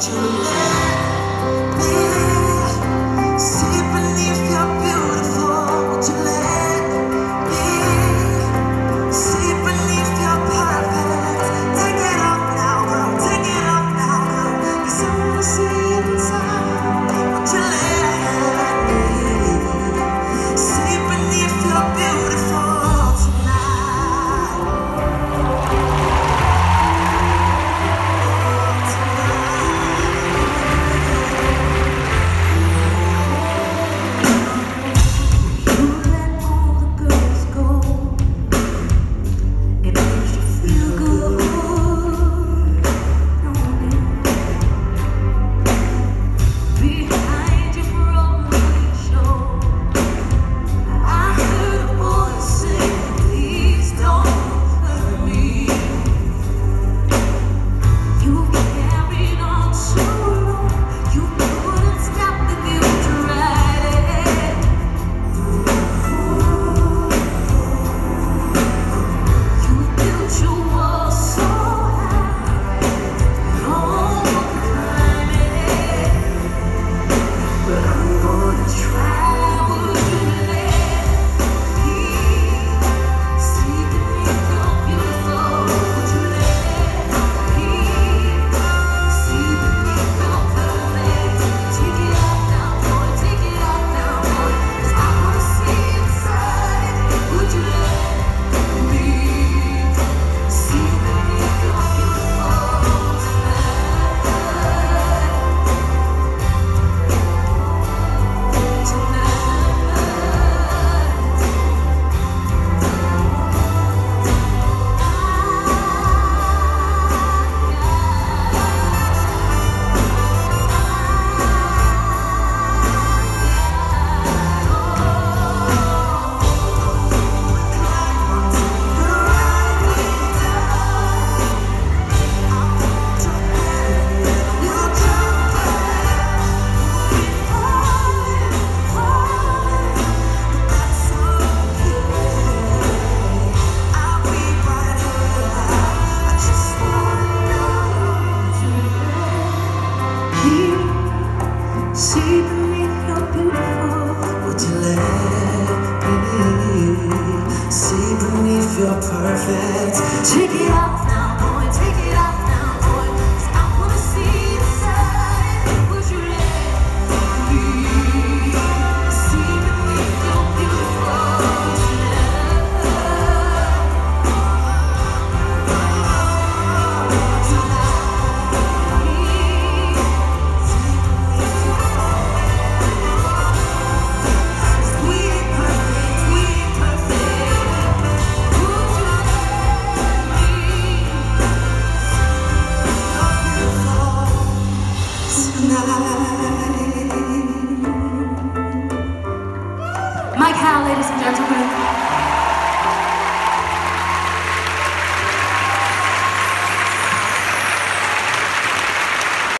to love. see, beneath your beautiful, would you let me see beneath your perfect? Take it off now, boy, take it off.